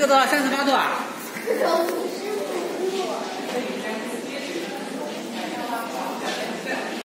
这个多少三十八度啊